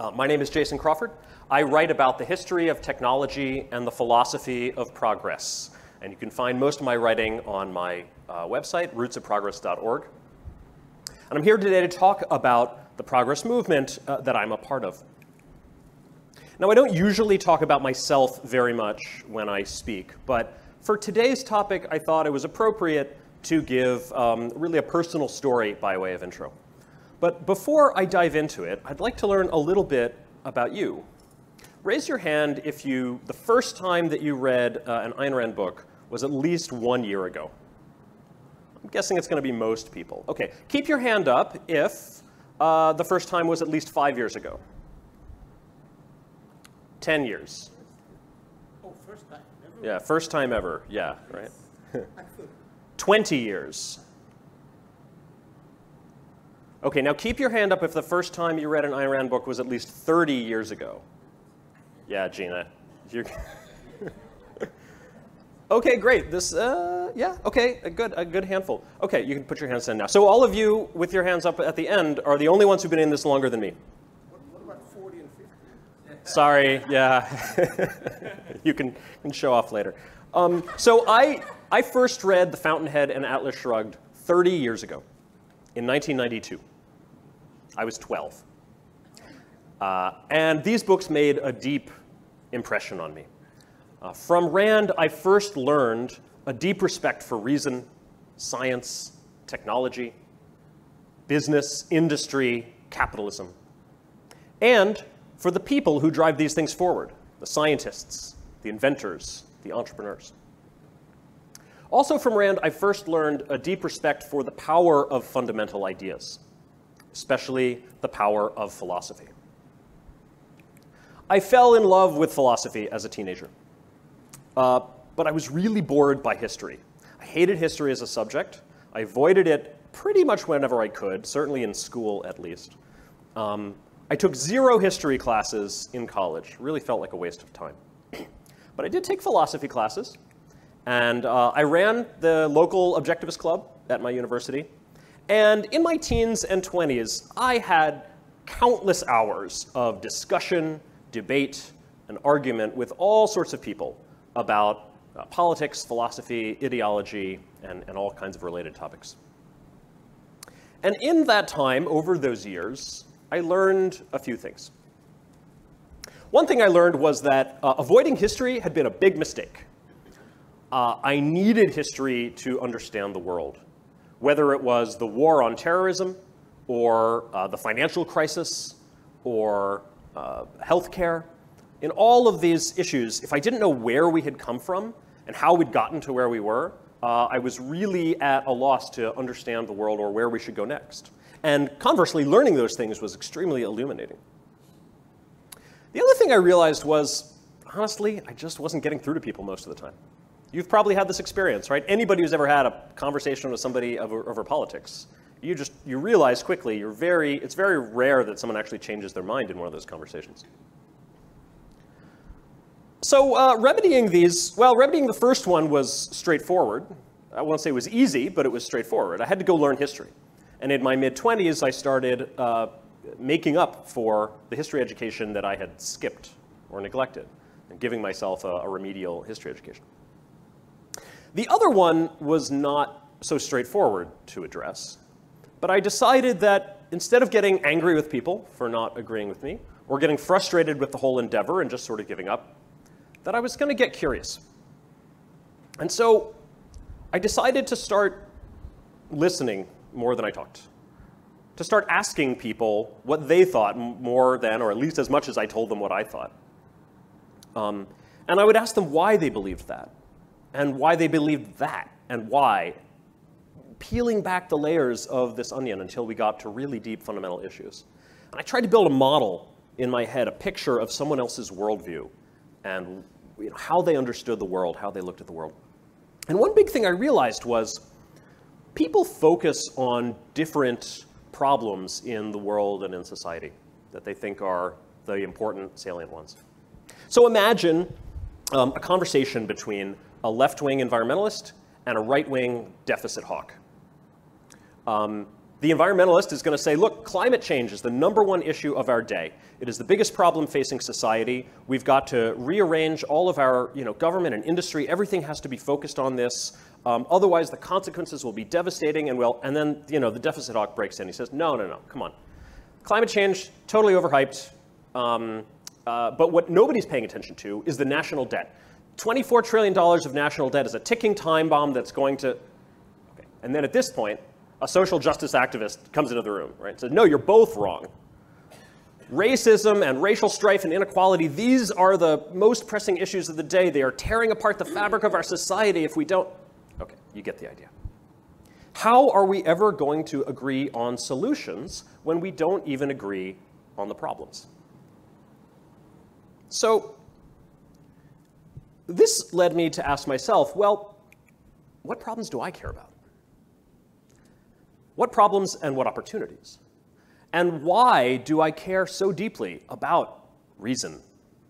Uh, my name is Jason Crawford. I write about the history of technology and the philosophy of progress. And you can find most of my writing on my uh, website, rootsofprogress.org. And I'm here today to talk about the progress movement uh, that I'm a part of. Now, I don't usually talk about myself very much when I speak, but for today's topic, I thought it was appropriate to give um, really a personal story by way of intro. But before I dive into it, I'd like to learn a little bit about you. Raise your hand if you, the first time that you read uh, an Ayn Rand book was at least one year ago. I'm guessing it's going to be most people. Okay, keep your hand up if uh, the first time was at least five years ago. 10 years. Oh, first time ever? Yeah, first time ever. Yeah, right? 20 years. Okay, now keep your hand up if the first time you read an Ayn Rand book was at least 30 years ago. Yeah, Gina. You're okay, great. This, uh, yeah, okay, a good, a good handful. Okay, you can put your hands down now. So all of you with your hands up at the end are the only ones who've been in this longer than me. What, what about 40 and 50? Sorry, yeah. you can, can show off later. Um, so I, I first read The Fountainhead and Atlas Shrugged 30 years ago, in 1992. I was 12. Uh, and these books made a deep impression on me. Uh, from Rand, I first learned a deep respect for reason, science, technology, business, industry, capitalism, and for the people who drive these things forward the scientists, the inventors, the entrepreneurs. Also, from Rand, I first learned a deep respect for the power of fundamental ideas, especially the power of philosophy. I fell in love with philosophy as a teenager, uh, but I was really bored by history. I hated history as a subject. I avoided it pretty much whenever I could, certainly in school at least. Um, I took zero history classes in college. Really felt like a waste of time. but I did take philosophy classes, and uh, I ran the local objectivist club at my university. And in my teens and 20s, I had countless hours of discussion, debate, and argument with all sorts of people about uh, politics, philosophy, ideology, and, and all kinds of related topics. And in that time, over those years, I learned a few things. One thing I learned was that uh, avoiding history had been a big mistake. Uh, I needed history to understand the world, whether it was the war on terrorism, or uh, the financial crisis, or uh, healthcare. In all of these issues, if I didn't know where we had come from and how we'd gotten to where we were, uh, I was really at a loss to understand the world or where we should go next. And conversely, learning those things was extremely illuminating. The other thing I realized was, honestly, I just wasn't getting through to people most of the time. You've probably had this experience, right? Anybody who's ever had a conversation with somebody over, over parolex, you just you realize quickly you're very it's very rare that someone actually changes their mind in one of those conversations. So uh, remedying these, well, remedying the first one was straightforward. I won't say it was easy, but it was straightforward. I had to go learn history. And in my mid 20s, I started uh, making up for the history education that I had skipped or neglected, and giving myself a, a remedial history education. The other one was not so straightforward to address, but I decided that instead of getting angry with people for not agreeing with me, or getting frustrated with the whole endeavor and just sort of giving up, that I was going to get curious. And so I decided to start listening more than I talked. To start asking people what they thought more than, or at least as much as I told them what I thought. Um, and I would ask them why they believed that, and why they believed that, and why, peeling back the layers of this onion until we got to really deep fundamental issues. And I tried to build a model in my head, a picture of someone else's worldview and you know, how they understood the world, how they looked at the world. And one big thing I realized was people focus on different problems in the world and in society that they think are the important, salient ones. So imagine um, a conversation between a left wing environmentalist and a right wing deficit hawk. Um, The environmentalist is going to say, look, climate change is the number one issue of our day. It is the biggest problem facing society. We've got to rearrange all of our you know, government and industry. Everything has to be focused on this. Um, otherwise, the consequences will be devastating. And, well, and then you know, the deficit hawk breaks in. He says, no, no, no, come on. Climate change, totally overhyped. Um, uh, but what nobody's paying attention to is the national debt. $24 trillion of national debt is a ticking time bomb that's going to. Okay. And then at this point, a social justice activist comes into the room, right? Says, no, you're both wrong. Racism and racial strife and inequality, these are the most pressing issues of the day. They are tearing apart the fabric of our society if we don't. Okay, you get the idea. How are we ever going to agree on solutions when we don't even agree on the problems? So, this led me to ask myself well, what problems do I care about? What problems and what opportunities? And why do I care so deeply about reason,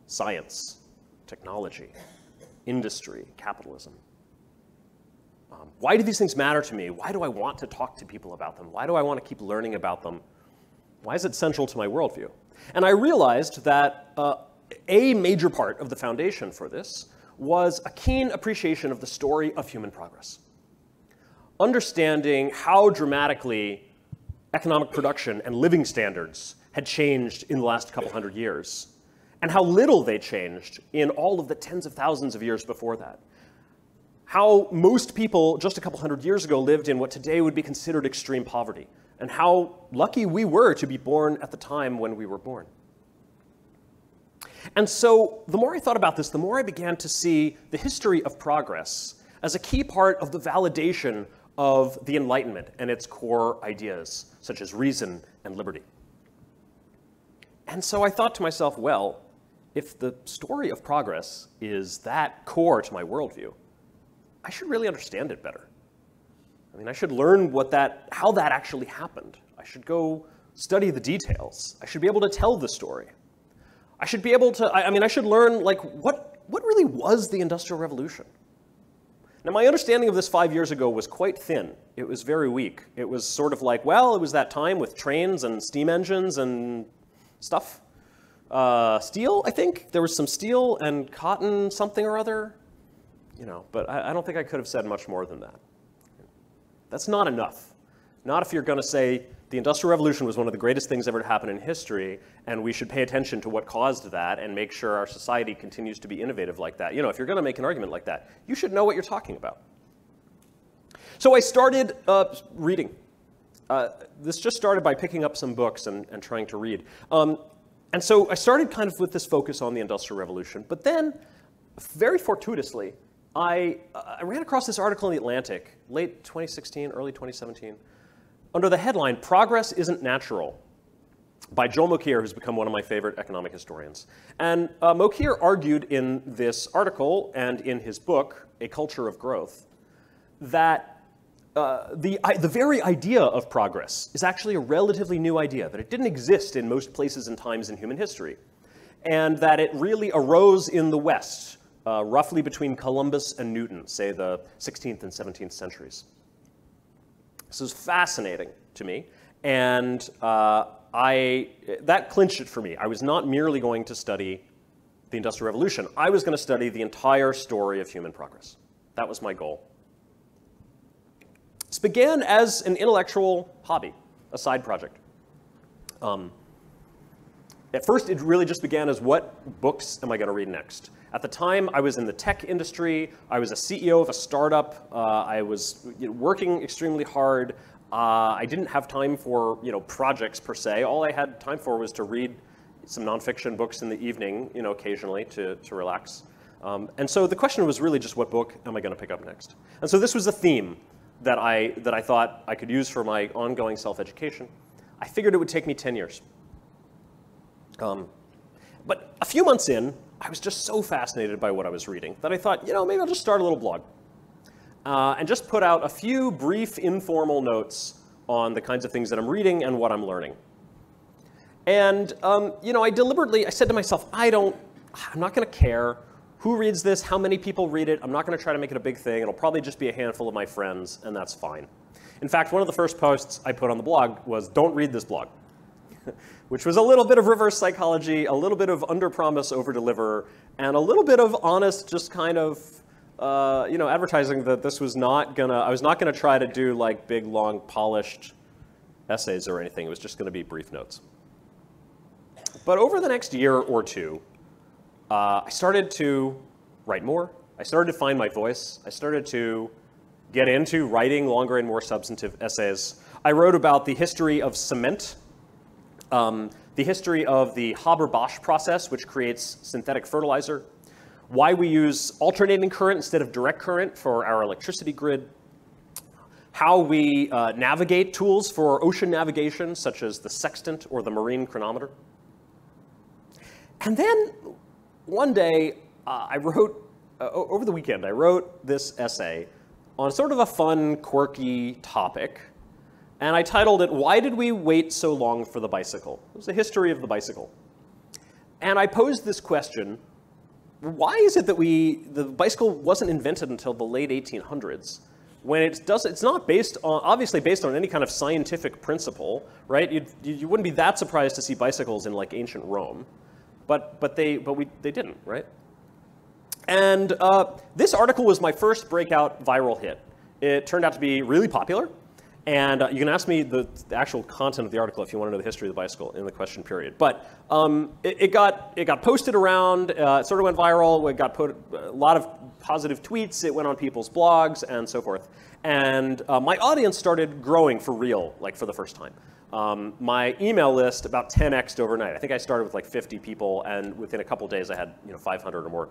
science, technology, industry, capitalism? Um, why do these things matter to me? Why do I want to talk to people about them? Why do I want to keep learning about them? Why is it central to my worldview? And I realized that uh, a major part of the foundation for this was a keen appreciation of the story of human progress understanding how dramatically economic production and living standards had changed in the last couple hundred years, and how little they changed in all of the tens of thousands of years before that. How most people just a couple hundred years ago lived in what today would be considered extreme poverty, and how lucky we were to be born at the time when we were born. And so, the more I thought about this, the more I began to see the history of progress as a key part of the validation of the Enlightenment and its core ideas, such as reason and liberty. And so I thought to myself, well, if the story of progress is that core to my worldview, I should really understand it better. I mean, I should learn what that, how that actually happened. I should go study the details. I should be able to tell the story. I should be able to, I, I mean, I should learn, like, what, what really was the Industrial Revolution? Now, my understanding of this five years ago was quite thin. It was very weak. It was sort of like, well, it was that time with trains and steam engines and stuff. Uh, steel, I think. There was some steel and cotton something or other. You know, but I, I don't think I could have said much more than that. That's not enough. Not if you're going to say the Industrial Revolution was one of the greatest things ever to happen in history, and we should pay attention to what caused that and make sure our society continues to be innovative like that. You know, if you're going to make an argument like that, you should know what you're talking about. So I started uh, reading. Uh, this just started by picking up some books and, and trying to read. Um, and so I started kind of with this focus on the Industrial Revolution, but then, very fortuitously, I, uh, I ran across this article in The Atlantic, late 2016, early 2017, under the headline, Progress Isn't Natural, by Joel Mokyr, who's become one of my favorite economic historians. And uh, Mokyr argued in this article and in his book, A Culture of Growth, that uh, the, I, the very idea of progress is actually a relatively new idea, that it didn't exist in most places and times in human history, and that it really arose in the West, uh, roughly between Columbus and Newton, say the 16th and 17th centuries. This is fascinating to me, and uh, I, that clinched it for me. I was not merely going to study the Industrial Revolution. I was going to study the entire story of human progress. That was my goal. This began as an intellectual hobby, a side project. Um, at first, it really just began as what books am I going to read next? At the time, I was in the tech industry. I was a CEO of a startup. Uh, I was you know, working extremely hard. Uh, I didn't have time for you know projects per se. All I had time for was to read some nonfiction books in the evening, you know, occasionally to, to relax. Um, and so the question was really just what book am I going to pick up next? And so this was a theme that I, that I thought I could use for my ongoing self-education. I figured it would take me 10 years. Um, but a few months in, I was just so fascinated by what I was reading that I thought, you know, maybe I'll just start a little blog uh, and just put out a few brief, informal notes on the kinds of things that I'm reading and what I'm learning. And, um, you know, I deliberately, I said to myself, I don't, I'm not going to care who reads this, how many people read it. I'm not going to try to make it a big thing. It'll probably just be a handful of my friends, and that's fine. In fact, one of the first posts I put on the blog was, don't read this blog, which was a little bit of reverse psychology, a little bit of under-promise, over-deliver, and a little bit of honest, just kind of, uh, you know, advertising that this was not gonna, I was not gonna try to do like big, long, polished essays or anything. It was just gonna be brief notes. But over the next year or two, uh, I started to write more. I started to find my voice. I started to get into writing longer and more substantive essays. I wrote about the history of cement, um, the history of the Haber-Bosch process, which creates synthetic fertilizer, why we use alternating current instead of direct current for our electricity grid, how we uh, navigate tools for ocean navigation, such as the sextant or the marine chronometer. And then one day, uh, I wrote, uh, over the weekend, I wrote this essay on sort of a fun, quirky topic. And I titled it, Why Did We Wait So Long for the Bicycle? It was a history of the bicycle. And I posed this question, why is it that we, the bicycle wasn't invented until the late 1800s? When it does, it's not based on, obviously based on any kind of scientific principle, right? You'd, you wouldn't be that surprised to see bicycles in like ancient Rome, but, but, they, but we, they didn't, right? And uh, this article was my first breakout viral hit. It turned out to be really popular. And uh, you can ask me the, the, actual content of the article if you want to know the history of the bicycle in the question period. But um, it, it, got, it got posted around, uh, it sort of went viral, it got put, a lot of positive tweets, it went on people's blogs, and so forth. And uh, my audience started growing for real, like for the first time. Um, my email list about 10xed overnight. I think I started with like 50 people, and within a couple days I had you know 500 or more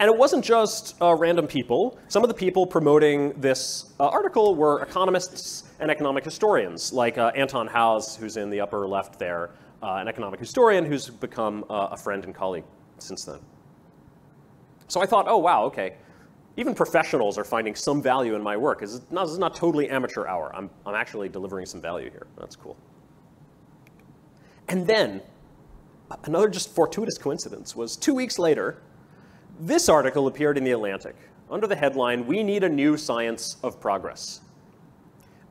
and it wasn't just uh, random people. Some of the people promoting this uh, article were economists and economic historians, like uh, Anton Howes, who's in the upper left there, uh, an economic historian who's become uh, a friend and colleague since then. So I thought, oh, wow, okay. Even professionals are finding some value in my work. This is not, this is not totally amateur hour. I'm, I'm actually delivering some value here. That's cool. And then, another just fortuitous coincidence was two weeks later, this article appeared in The Atlantic under the headline, We Need a New Science of Progress.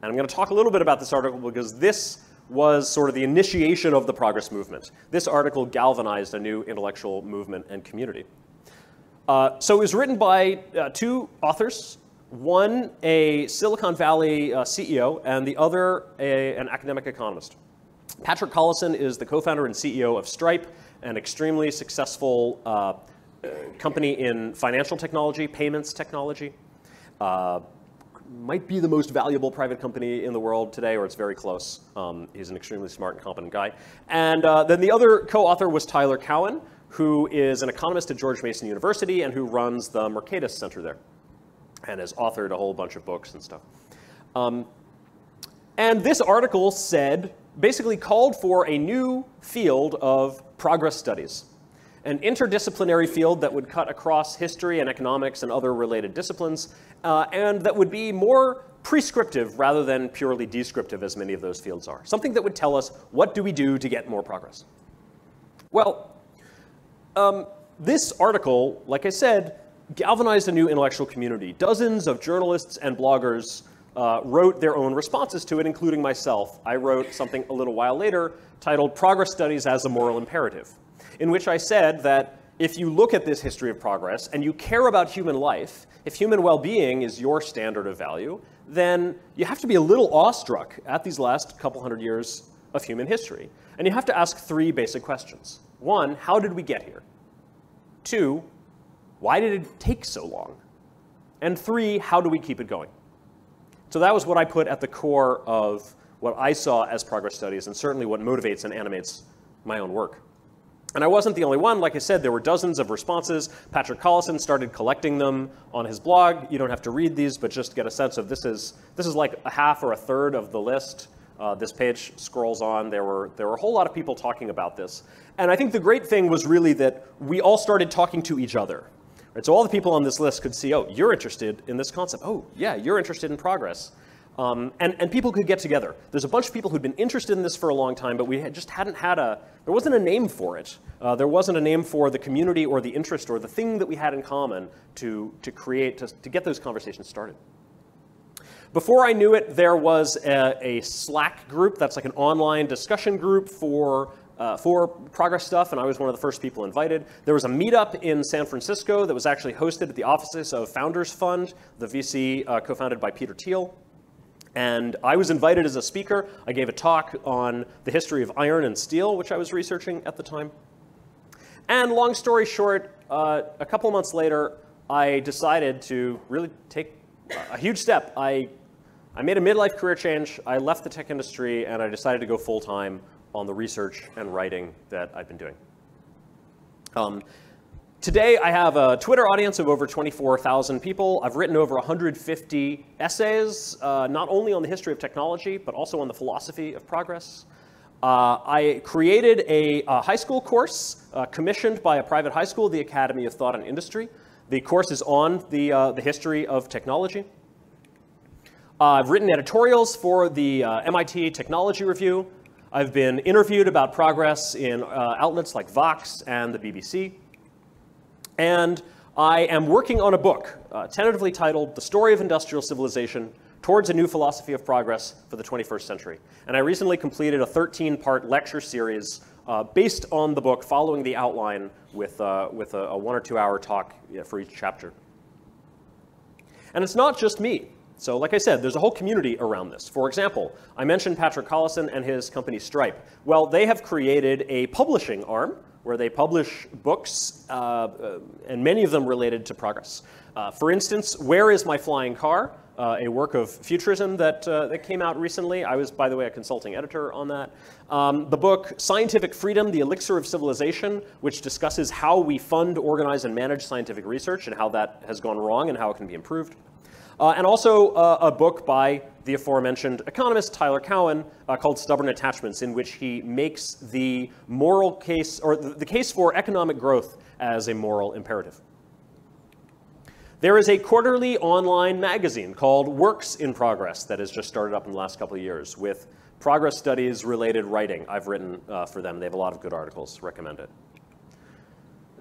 And I'm going to talk a little bit about this article because this was sort of the initiation of the progress movement. This article galvanized a new intellectual movement and community. Uh, so it was written by uh, two authors, one a Silicon Valley uh, CEO and the other a, an academic economist. Patrick Collison is the co-founder and CEO of Stripe, an extremely successful uh, company in financial technology, payments technology. Uh, might be the most valuable private company in the world today, or it's very close. Um, he's an extremely smart and competent guy. And uh, then the other co-author was Tyler Cowen, who is an economist at George Mason University and who runs the Mercatus Center there, and has authored a whole bunch of books and stuff. Um, and this article said, basically called for a new field of progress studies an interdisciplinary field that would cut across history and economics and other related disciplines, uh, and that would be more prescriptive rather than purely descriptive as many of those fields are. Something that would tell us what do we do to get more progress. Well, um, this article, like I said, galvanized a new intellectual community. Dozens of journalists and bloggers uh, wrote their own responses to it, including myself. I wrote something a little while later titled Progress Studies as a Moral Imperative in which I said that if you look at this history of progress and you care about human life, if human well-being is your standard of value, then you have to be a little awestruck at these last couple hundred years of human history. And you have to ask three basic questions. One, how did we get here? Two, why did it take so long? And three, how do we keep it going? So that was what I put at the core of what I saw as progress studies and certainly what motivates and animates my own work. And I wasn't the only one. Like I said, there were dozens of responses. Patrick Collison started collecting them on his blog. You don't have to read these, but just get a sense of this is, this is like a half or a third of the list. Uh, this page scrolls on. There were, there were a whole lot of people talking about this. And I think the great thing was really that we all started talking to each other. Right? So all the people on this list could see, oh, you're interested in this concept. Oh, yeah, you're interested in progress. Um, and, and people could get together. There's a bunch of people who'd been interested in this for a long time, but we had just hadn't had a, there wasn't a name for it. Uh, there wasn't a name for the community or the interest or the thing that we had in common to, to create, to, to get those conversations started. Before I knew it, there was a, a Slack group that's like an online discussion group for uh, for progress stuff, and I was one of the first people invited. There was a meetup in San Francisco that was actually hosted at the offices of Founders Fund, the VC uh, co-founded by Peter Thiel. And I was invited as a speaker. I gave a talk on the history of iron and steel, which I was researching at the time. And long story short, uh, a couple months later, I decided to really take a huge step. I, I made a midlife career change. I left the tech industry, and I decided to go full time on the research and writing that I've been doing. Um, today, I have a Twitter audience of over 24,000 people. I've written over 150 essays, uh, not only on the history of technology, but also on the philosophy of progress. Uh, I created a, a, high school course uh, commissioned by a private high school, the Academy of Thought and Industry. The course is on the, uh, the history of technology. Uh, I've written editorials for the uh, MIT Technology Review, I've been interviewed about progress in outlets like Vox and the BBC. And I am working on a book, uh, tentatively titled The Story of Industrial Civilization Towards a New Philosophy of Progress for the 21st Century. And I recently completed a 13 part lecture series uh, based on the book, following the outline with, uh, with a, a, one or two hour talk for each chapter. And it's not just me. So like I said, there's a whole community around this. For example, I mentioned Patrick Collison and his company Stripe. Well, they have created a publishing arm where they publish books, uh, uh, and many of them related to progress. Uh, for instance, Where is My Flying Car? Uh, a work of futurism that, uh, that came out recently. I was, by the way, a consulting editor on that. Um, the book Scientific Freedom, The Elixir of Civilization, which discusses how we fund, organize, and manage scientific research and how that has gone wrong and how it can be improved. Uh, and also uh, a book by the aforementioned economist Tyler Cowen uh, called Stubborn Attachments, in which he makes the moral case, or the case for economic growth as a moral imperative. There is a quarterly online magazine called Works in Progress that has just started up in the last couple of years with progress studies related writing. I've written uh, for them. They have a lot of good articles. Recommend it.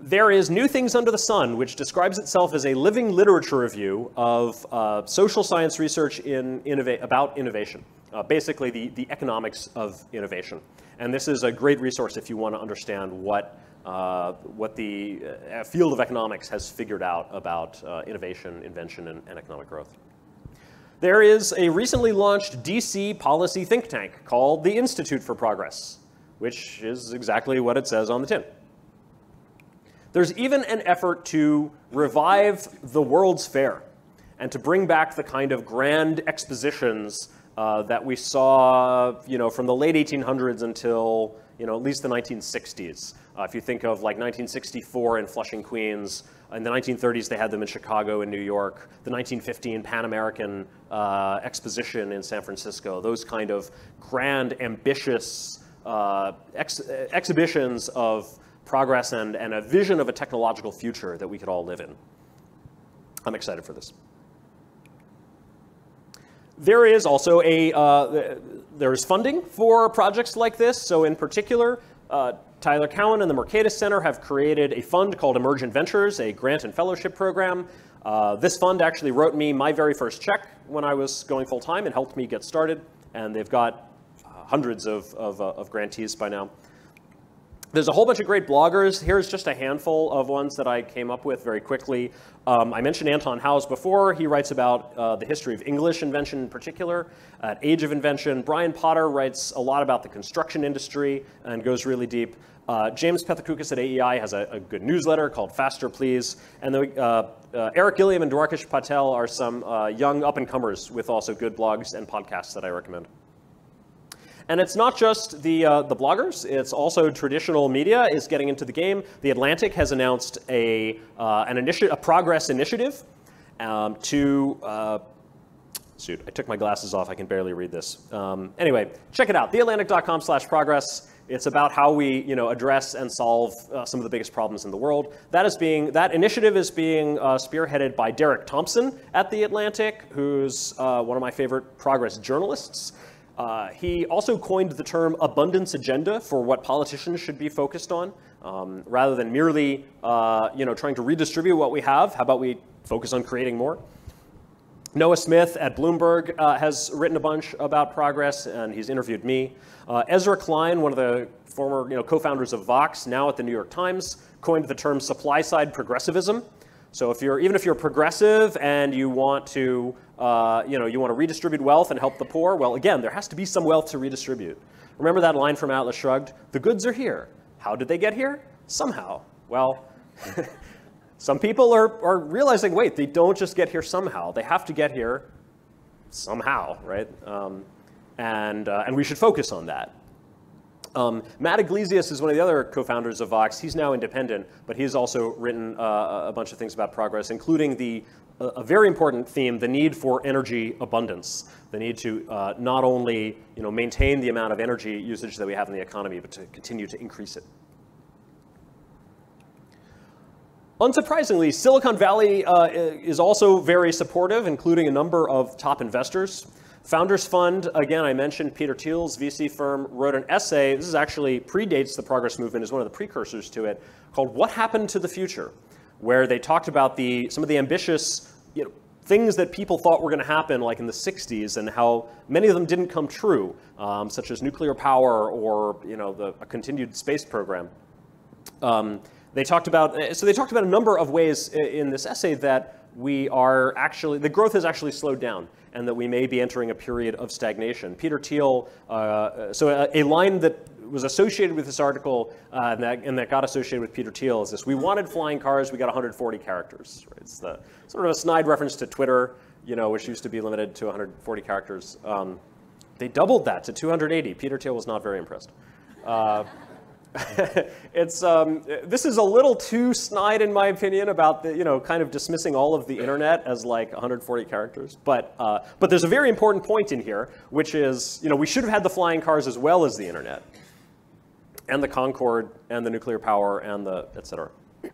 There is New Things Under the Sun, which describes itself as a living literature review of uh, social science research in innova- about innovation, uh, basically the, the economics of innovation. And this is a great resource if you want to understand what, uh, what the uh, field of economics has figured out about uh, innovation, invention, and, and economic growth. There is a recently launched DC policy think tank called the Institute for Progress, which is exactly what it says on the tin. There's even an effort to revive the World's Fair and to bring back the kind of grand expositions uh, that we saw, you know, from the late 1800s until, you know, at least the 1960s. Uh, if you think of like 1964 in Flushing, Queens, in the 1930s they had them in Chicago and New York, the 1915 Pan American uh, Exposition in San Francisco, those kind of grand, ambitious uh, ex exhibitions of progress and, and a vision of a technological future that we could all live in. I'm excited for this. There is also a, uh, there is funding for projects like this. So in particular, uh, Tyler Cowen and the Mercatus Center have created a fund called Emergent Ventures, a grant and fellowship program. Uh, this fund actually wrote me my very first check when I was going full time and helped me get started. And they've got uh, hundreds of, of, uh, of grantees by now. There's a whole bunch of great bloggers. Here's just a handful of ones that I came up with very quickly. Um, I mentioned Anton Howes before. He writes about uh, the history of English invention in particular, at Age of Invention. Brian Potter writes a lot about the construction industry and goes really deep. Uh, James Pethokoukis at AEI has a, a, good newsletter called Faster Please. And the, uh, uh Eric Gilliam and Dwarkesh Patel are some uh, young up-and-comers with also good blogs and podcasts that I recommend. And it's not just the, uh, the bloggers, it's also traditional media is getting into the game. The Atlantic has announced a, uh, an initi- a progress initiative um, to, uh, I took my glasses off, I can barely read this. Um, anyway, check it out, theatlantic.com slash progress. It's about how we, you know, address and solve uh, some of the biggest problems in the world. That is being that initiative is being uh, spearheaded by Derek Thompson at the Atlantic, who's uh, one of my favorite progress journalists. Uh, he also coined the term abundance agenda for what politicians should be focused on. Um, rather than merely uh, you know, trying to redistribute what we have, how about we focus on creating more? Noah Smith at Bloomberg uh, has written a bunch about progress, and he's interviewed me. Uh, Ezra Klein, one of the former you know, co-founders of Vox, now at the New York Times, coined the term supply-side progressivism. So if you're even if you're progressive and you want to uh, you know you want to redistribute wealth and help the poor, well, again, there has to be some wealth to redistribute. Remember that line from Atlas Shrugged? The goods are here. How did they get here? Somehow. Well. Some people are, are realizing, wait, they don't just get here somehow. They have to get here somehow, right? Um, and, uh, and we should focus on that. Um, Matt Yglesias is one of the other co-founders of Vox. He's now independent, but he's also written uh, a bunch of things about progress, including the a very important theme, the need for energy abundance, the need to uh, not only you know, maintain the amount of energy usage that we have in the economy, but to continue to increase it. Unsurprisingly, Silicon Valley uh, is also very supportive, including a number of top investors. Founders Fund, again, I mentioned Peter Thiel's VC firm wrote an essay. This is actually predates the progress movement, is one of the precursors to it, called What Happened to the Future, where they talked about the, some of the ambitious you know, things that people thought were going to happen, like in the 60s, and how many of them didn't come true, um, such as nuclear power or you know, the, a continued space program. Um, they talked about, uh, so they talked about a number of ways in this essay that we are actually, the growth has actually slowed down and that we may be entering a period of stagnation. Peter Thiel, uh, so a, a, line that was associated with this article uh, and, that, and, that, got associated with Peter Thiel is this, we wanted flying cars, we got 140 characters. Right? It's the, sort of a snide reference to Twitter, you know, which used to be limited to 140 characters. Um, they doubled that to 280. Peter Thiel was not very impressed. Uh, it's um, this is a little too snide in my opinion about the you know kind of dismissing all of the internet as like 140 characters. But uh, but there's a very important point in here, which is you know we should have had the flying cars as well as the internet, and the Concorde and the nuclear power and the et cetera.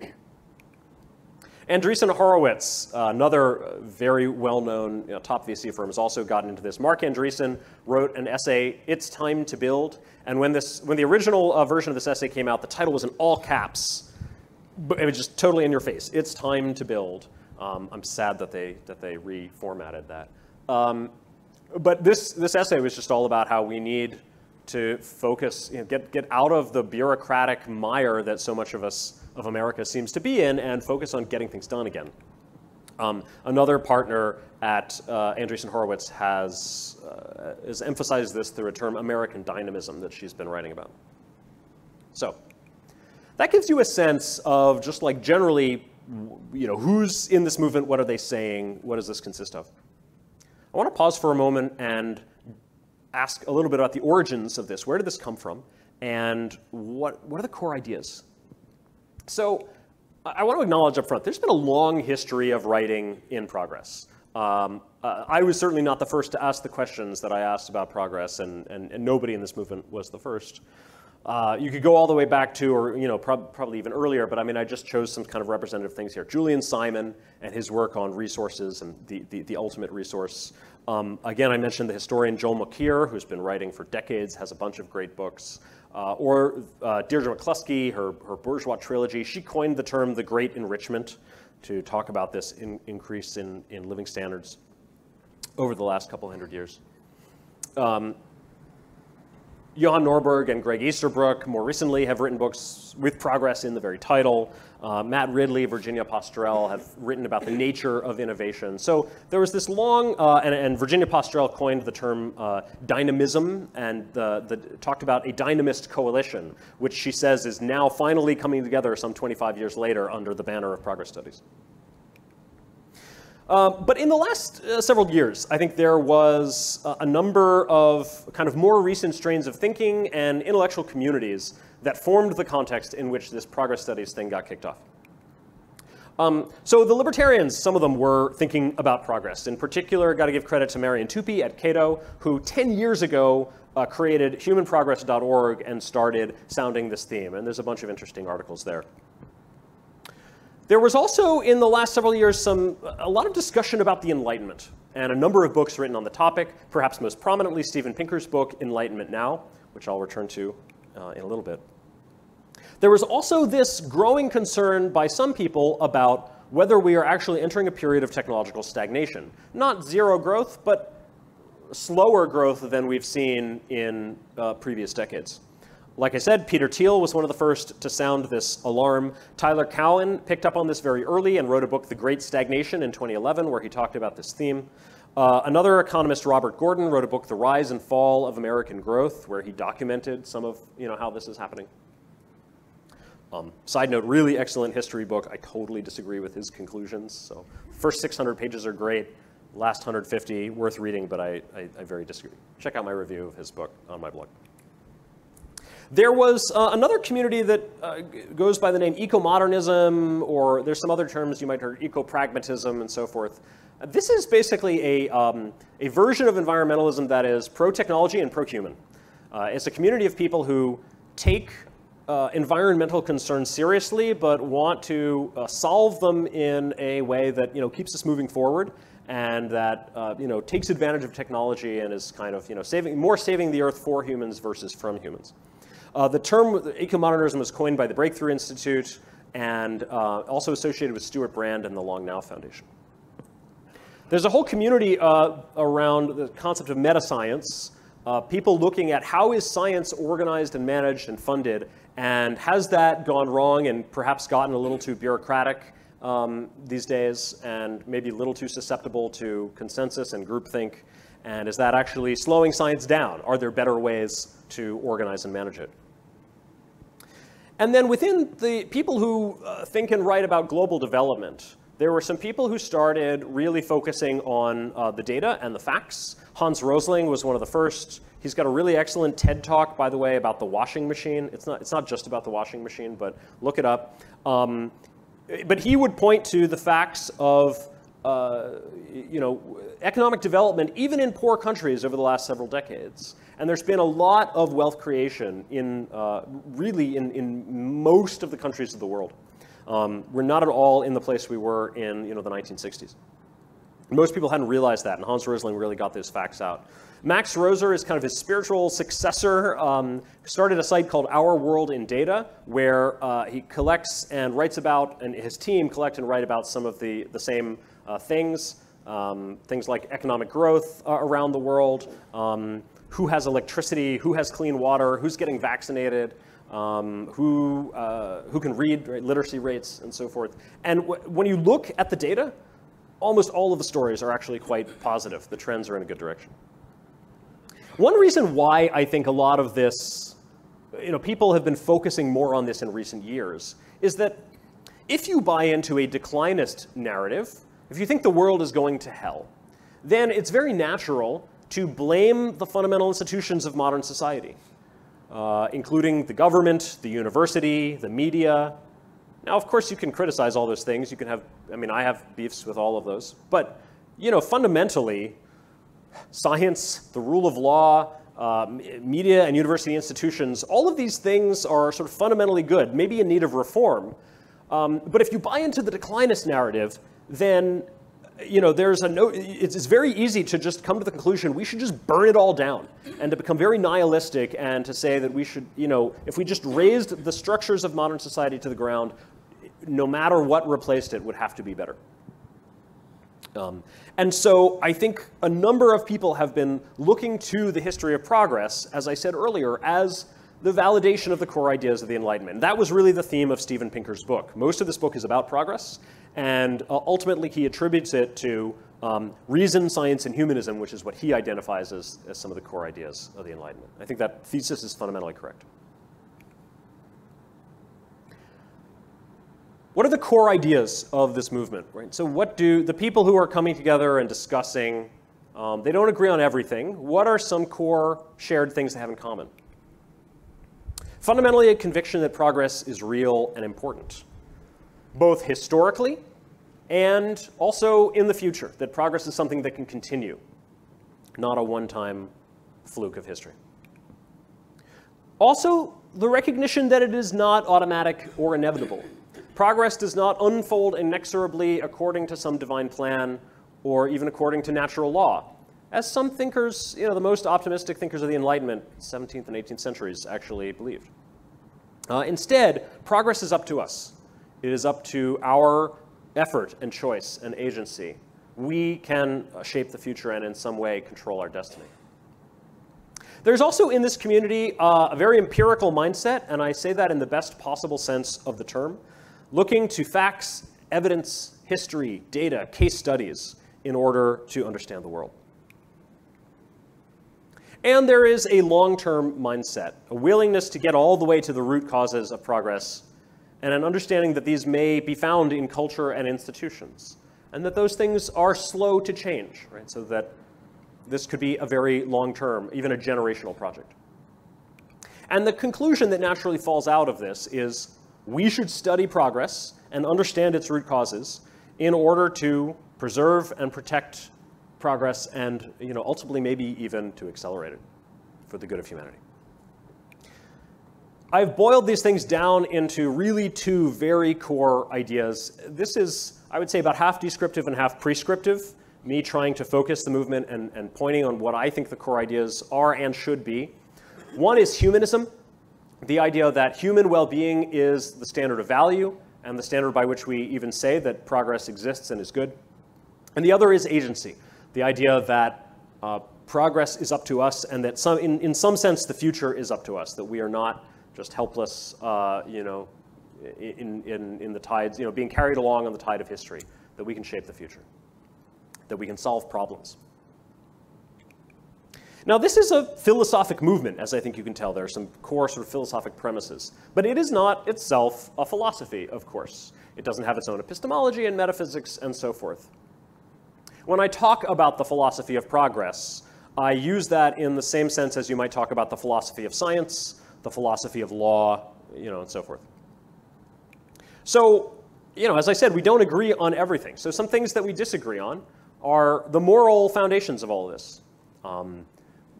Andreessen Horowitz, uh, another very well-known you know, top VC firm, has also gotten into this. Marc Andreessen wrote an essay, "It's Time to Build," and when this, when the original uh, version of this essay came out, the title was in all caps, but it was just totally in your face. It's time to build. Um, I'm sad that they that they reformatted that. Um, but this this essay was just all about how we need to focus, you know, get get out of the bureaucratic mire that so much of us of America seems to be in and focus on getting things done again. Um, another partner at uh, Andreessen Horowitz has, uh, has emphasized this through a term American dynamism that she's been writing about. So that gives you a sense of just like generally, you know, who's in this movement, what are they saying, what does this consist of? I want to pause for a moment and ask a little bit about the origins of this. Where did this come from? And what, what are the core ideas? So I want to acknowledge up front, there's been a long history of writing in progress. Um, uh, I was certainly not the first to ask the questions that I asked about progress, and, and, and nobody in this movement was the first. Uh, you could go all the way back to, or you know, prob probably even earlier, but I mean, I just chose some kind of representative things here. Julian Simon and his work on resources and the, the, the ultimate resource. Um, again, I mentioned the historian Joel Mokyr, who's been writing for decades, has a bunch of great books. Uh, or uh, Deirdre McCloskey, her, her bourgeois trilogy, she coined the term the Great Enrichment to talk about this in, increase in, in living standards over the last couple hundred years. Um, Johan Norberg and Greg Easterbrook more recently have written books with progress in the very title. Uh, Matt Ridley, Virginia Postrel have written about the nature of innovation. So there was this long, uh, and, and, Virginia Postrel coined the term uh, dynamism and the, the, talked about a dynamist coalition, which she says is now finally coming together some 25 years later under the banner of progress studies. Uh, but in the last uh, several years, I think there was a number of kind of more recent strains of thinking and intellectual communities that formed the context in which this progress studies thing got kicked off. Um, so the libertarians, some of them were thinking about progress. In particular, got to give credit to Marian Tupy at Cato, who 10 years ago uh, created humanprogress.org and started sounding this theme. And there's a bunch of interesting articles there. There was also, in the last several years, some, a lot of discussion about the Enlightenment, and a number of books written on the topic, perhaps most prominently Steven Pinker's book, Enlightenment Now, which I'll return to uh, in a little bit. There was also this growing concern by some people about whether we are actually entering a period of technological stagnation. Not zero growth, but slower growth than we've seen in uh, previous decades. Like I said, Peter Thiel was one of the first to sound this alarm. Tyler Cowen picked up on this very early and wrote a book, The Great Stagnation, in 2011, where he talked about this theme. Uh, another economist, Robert Gordon, wrote a book, The Rise and Fall of American Growth, where he documented some of you know, how this is happening. Um, side note, really excellent history book. I totally disagree with his conclusions. So first 600 pages are great. Last 150, worth reading, but I, I, I very disagree. Check out my review of his book on my blog. There was uh, another community that uh, goes by the name eco-modernism, or there's some other terms you might hear, eco-pragmatism and so forth. This is basically a, um, a version of environmentalism that is pro-technology and pro-human. Uh, it's a community of people who take uh, environmental concerns seriously, but want to uh, solve them in a way that you know keeps us moving forward and that uh, you know takes advantage of technology and is kind of you know saving more saving the earth for humans versus from humans. Uh, the term eco-modernism was coined by the Breakthrough Institute and uh, also associated with Stewart Brand and the Long Now Foundation. There's a whole community uh, around the concept of meta science, people looking at how is science organized and managed and funded and has that gone wrong and perhaps gotten a little too bureaucratic um, these days and maybe a little too susceptible to consensus and groupthink? And is that actually slowing science down? Are there better ways to organize and manage it? And then within the people who uh, think and write about global development, there were some people who started really focusing on uh, the data and the facts. Hans Rosling was one of the first He's got a really excellent TED talk, by the way, about the washing machine. It's not, it's not just about the washing machine, but look it up. Um, but he would point to the facts of uh, you know, economic development, even in poor countries over the last several decades. And there's been a lot of wealth creation in uh, really in, in most of the countries of the world. Um, we're not at all in the place we were in you know, the 1960s. Most people hadn't realized that, and Hans Rosling really got those facts out. Max Roser is kind of his spiritual successor. Um, started a site called Our World in Data, where uh, he collects and writes about, and his team collect and write about some of the, the same uh, things, um, things like economic growth uh, around the world, um, who has electricity, who has clean water, who's getting vaccinated, um, who, uh, who can read, right, literacy rates, and so forth. And when you look at the data, almost all of the stories are actually quite positive. The trends are in a good direction. One reason why I think a lot of this, you know, people have been focusing more on this in recent years is that if you buy into a declinist narrative, if you think the world is going to hell, then it's very natural to blame the fundamental institutions of modern society, uh, including the government, the university, the media. Now, of course, you can criticize all those things. You can have, I mean, I have beefs with all of those. But, you know, fundamentally, science, the rule of law, uh, media and university institutions, all of these things are sort of fundamentally good, maybe in need of reform. Um, but if you buy into the declinist narrative, then you know, there's a no, it's, it's, very easy to just come to the conclusion we should just burn it all down and to become very nihilistic and to say that we should, you know, if we just razed the structures of modern society to the ground, no matter what replaced it would have to be better. Um, and so I think a number of people have been looking to the history of progress, as I said earlier, as the validation of the core ideas of the Enlightenment. That was really the theme of Steven Pinker's book. Most of this book is about progress, and uh, ultimately he attributes it to um, reason, science, and humanism, which is what he identifies as, as some of the core ideas of the Enlightenment. I think that thesis is fundamentally correct. What are the core ideas of this movement? Right? So what do the people who are coming together and discussing, um, they don't agree on everything. What are some core shared things they have in common? Fundamentally, a conviction that progress is real and important, both historically and also in the future, that progress is something that can continue, not a one-time fluke of history. Also, the recognition that it is not automatic or inevitable. Progress does not unfold inexorably according to some divine plan or even according to natural law. As some thinkers, you know, the most optimistic thinkers of the Enlightenment, 17th and 18th centuries, actually believed. Uh, instead, progress is up to us. It is up to our effort and choice and agency, we can uh, shape the future and in some way control our destiny. There's also in this community uh, a very empirical mindset, and I say that in the best possible sense of the term, looking to facts, evidence, history, data, case studies in order to understand the world. And there is a long term mindset, a willingness to get all the way to the root causes of progress, and an understanding that these may be found in culture and institutions, and that those things are slow to change, right? So that this could be a very long term, even a generational project. And the conclusion that naturally falls out of this is we should study progress and understand its root causes in order to preserve and protect progress and you know, ultimately maybe even to accelerate it for the good of humanity. I've boiled these things down into really two very core ideas. This is, I would say, about half descriptive and half prescriptive, me trying to focus the movement and, and pointing on what I think the core ideas are and should be. One is humanism, the idea that human well-being is the standard of value and the standard by which we even say that progress exists and is good. And the other is agency, the idea that uh, progress is up to us and that some, in, in some sense the future is up to us, that we are not just helpless, uh, you know, in, in, in the tides, you know, being carried along on the tide of history, that we can shape the future, that we can solve problems. Now, this is a philosophic movement, as I think you can tell. There are some core sort of philosophic premises. But it is not itself a philosophy, of course. It doesn't have its own epistemology and metaphysics and so forth. When I talk about the philosophy of progress, I use that in the same sense as you might talk about the philosophy of science, the philosophy of law, you know, and so forth. So, you know, as I said, we don't agree on everything. So some things that we disagree on are the moral foundations of all of this. Um,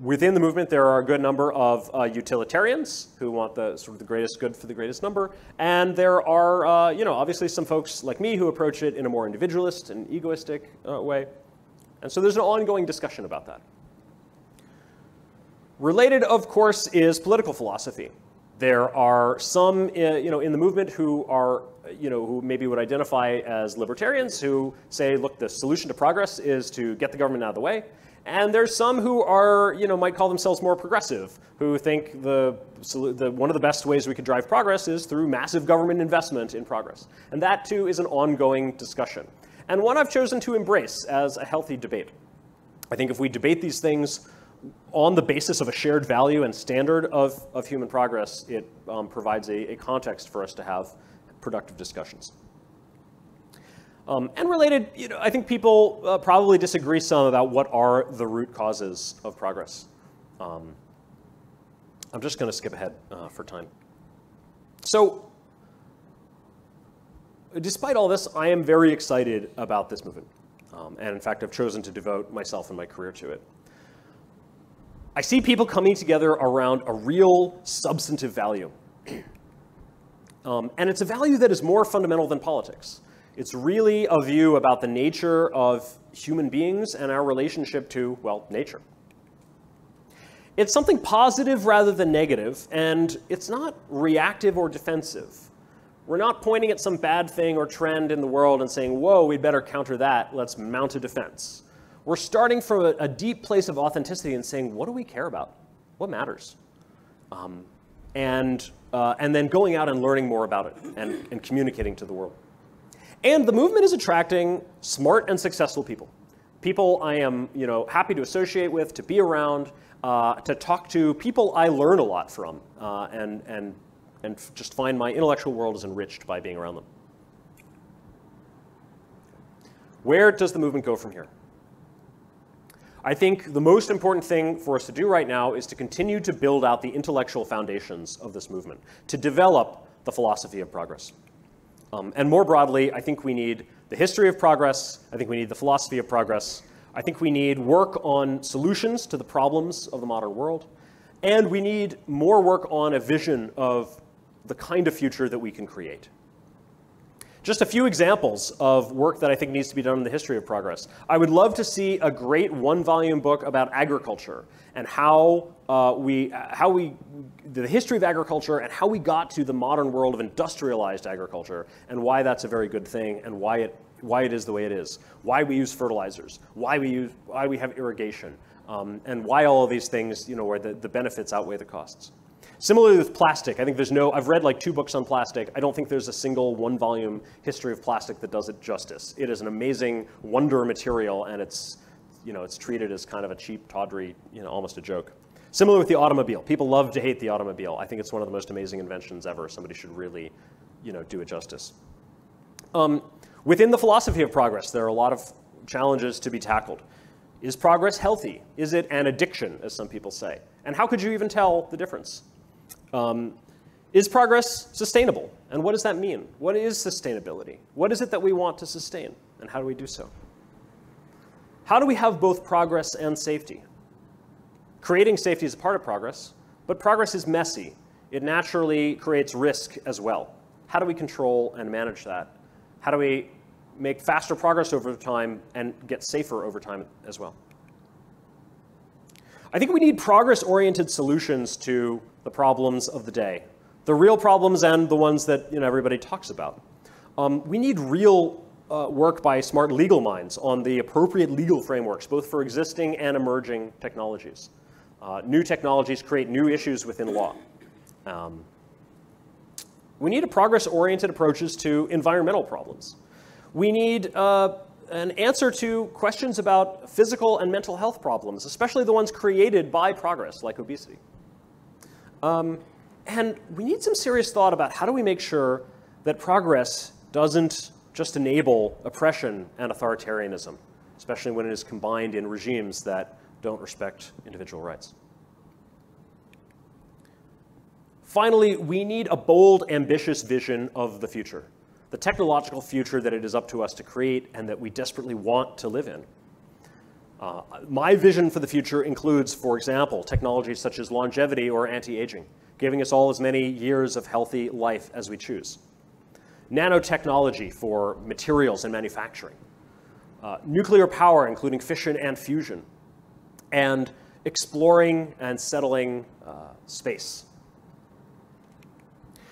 within the movement, there are a good number of uh, utilitarians who want the sort of the greatest good for the greatest number, and there are, uh, you know, obviously some folks like me who approach it in a more individualist and egoistic uh, way, and so there's an ongoing discussion about that. Related, of course, is political philosophy. There are some, uh, you know, in the movement who are, you know, who maybe would identify as libertarians who say, look, the solution to progress is to get the government out of the way. And there's some who are, you know, might call themselves more progressive, who think the, the, one of the best ways we could drive progress is through massive government investment in progress. And that, too, is an ongoing discussion. And one I've chosen to embrace as a healthy debate. I think if we debate these things on the basis of a shared value and standard of, of human progress, it um, provides a, a context for us to have productive discussions. Um, and related, you know, I think people uh, probably disagree some about what are the root causes of progress. Um, I'm just going to skip ahead uh, for time. So, despite all this, I am very excited about this movement. Um, and in fact, I've chosen to devote myself and my career to it. I see people coming together around a real substantive value. Um, and it's a value that is more fundamental than politics. It's really a view about the nature of human beings and our relationship to, well, nature. It's something positive rather than negative, and it's not reactive or defensive. We're not pointing at some bad thing or trend in the world and saying, whoa, we'd better counter that, let's mount a defense. We're starting from a, a deep place of authenticity and saying, what do we care about? What matters? Um, and, uh, and then going out and learning more about it and, and communicating to the world. And the movement is attracting smart and successful people. People I am you know, happy to associate with, to be around, uh, to talk to, people I learn a lot from, uh, and, and, and just find my intellectual world is enriched by being around them. Where does the movement go from here? I think the most important thing for us to do right now is to continue to build out the intellectual foundations of this movement, to develop the philosophy of progress. Um, and more broadly, I think we need the history of progress. I think we need the philosophy of progress. I think we need work on solutions to the problems of the modern world. And we need more work on a vision of the kind of future that we can create. Just a few examples of work that I think needs to be done in the history of progress. I would love to see a great one-volume book about agriculture and how uh, we, how we, the history of agriculture and how we got to the modern world of industrialized agriculture and why that's a very good thing and why it why it is the way it is, why we use fertilizers, why we, use, why we have irrigation, um, and why all of these things, you know, where the, the benefits outweigh the costs. Similarly with plastic, I think there's no, I've read like two books on plastic. I don't think there's a single one volume history of plastic that does it justice. It is an amazing wonder material and it's, you know, it's treated as kind of a cheap, tawdry, you know, almost a joke. Similar with the automobile. People love to hate the automobile. I think it's one of the most amazing inventions ever. Somebody should really, you know, do it justice. Um, within the philosophy of progress, there are a lot of challenges to be tackled. Is progress healthy? Is it an addiction, as some people say? And how could you even tell the difference? Um, is progress sustainable? And what does that mean? What is sustainability? What is it that we want to sustain? And how do we do so? How do we have both progress and safety? Creating safety is a part of progress, but progress is messy. It naturally creates risk as well. How do we control and manage that? How do we make faster progress over time and get safer over time as well? I think we need progress-oriented solutions to the problems of the day, the real problems and the ones that you know, everybody talks about. Um, we need real uh, work by smart legal minds on the appropriate legal frameworks, both for existing and emerging technologies. Uh, new technologies create new issues within law. Um, we need a progress-oriented approaches to environmental problems. We need uh, an answer to questions about physical and mental health problems, especially the ones created by progress, like obesity. Um, and we need some serious thought about how do we make sure that progress doesn't just enable oppression and authoritarianism, especially when it is combined in regimes that don't respect individual rights. Finally, we need a bold, ambitious vision of the future, the technological future that it is up to us to create and that we desperately want to live in. Uh, my vision for the future includes, for example, technologies such as longevity or anti-aging, giving us all as many years of healthy life as we choose. Nanotechnology for materials and manufacturing. Uh, nuclear power, including fission and fusion. And exploring and settling uh, space.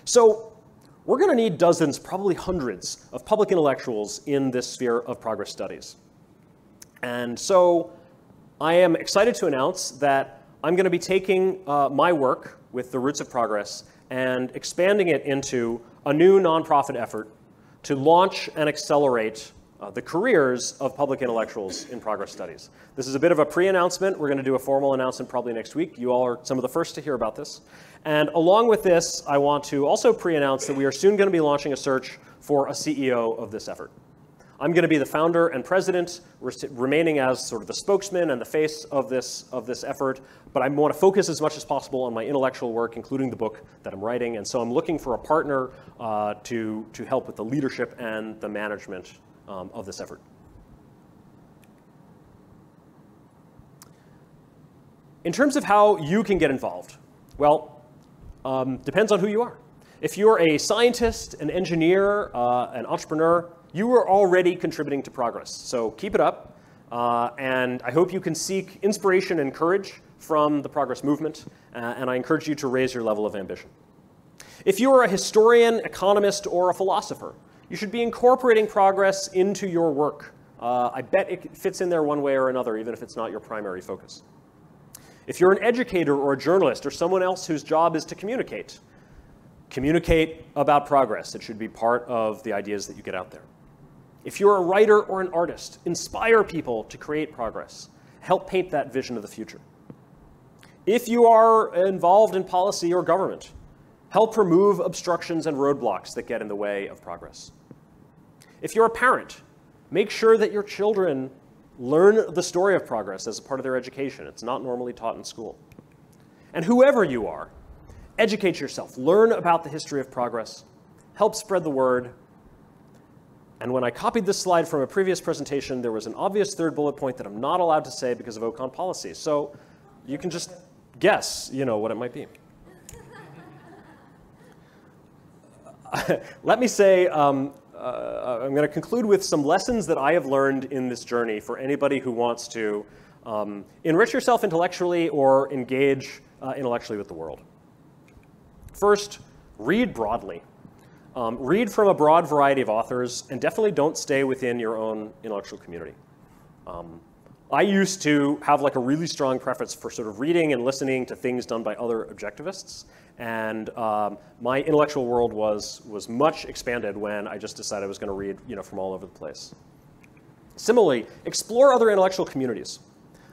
So we're going to need dozens, probably hundreds, of public intellectuals in this sphere of progress studies. And so I am excited to announce that I'm going to be taking uh, my work with the Roots of Progress and expanding it into a new nonprofit effort to launch and accelerate uh, the careers of public intellectuals in progress studies. This is a bit of a pre-announcement. We're going to do a formal announcement probably next week. You all are some of the first to hear about this. And along with this, I want to also pre-announce that we are soon going to be launching a search for a CEO of this effort. I'm going to be the founder and president, remaining as sort of the spokesman and the face of this, of this effort, but I want to focus as much as possible on my intellectual work, including the book that I'm writing, and so I'm looking for a partner uh, to, to help with the leadership and the management um, of this effort. In terms of how you can get involved, well, um, depends on who you are. If you're a scientist, an engineer, uh, an entrepreneur, you are already contributing to progress. So keep it up. Uh, and I hope you can seek inspiration and courage from the progress movement. Uh, and I encourage you to raise your level of ambition. If you are a historian, economist, or a philosopher, you should be incorporating progress into your work. Uh, I bet it fits in there one way or another, even if it's not your primary focus. If you're an educator or a journalist or someone else whose job is to communicate, communicate about progress. It should be part of the ideas that you get out there. If you're a writer or an artist, inspire people to create progress. Help paint that vision of the future. If you are involved in policy or government, help remove obstructions and roadblocks that get in the way of progress. If you're a parent, make sure that your children learn the story of progress as a part of their education. It's not normally taught in school. And whoever you are, educate yourself, learn about the history of progress, help spread the word, and when I copied this slide from a previous presentation, there was an obvious third bullet point that I'm not allowed to say because of OCON policy. So you can just guess, you know, what it might be. Let me say, um, uh, I'm going to conclude with some lessons that I have learned in this journey for anybody who wants to um, enrich yourself intellectually or engage uh, intellectually with the world. First, read broadly. Um, read from a broad variety of authors, and definitely don't stay within your own intellectual community. Um, I used to have like a really strong preference for sort of reading and listening to things done by other objectivists, and um, my intellectual world was was much expanded when I just decided I was going to read you know from all over the place. Similarly, explore other intellectual communities.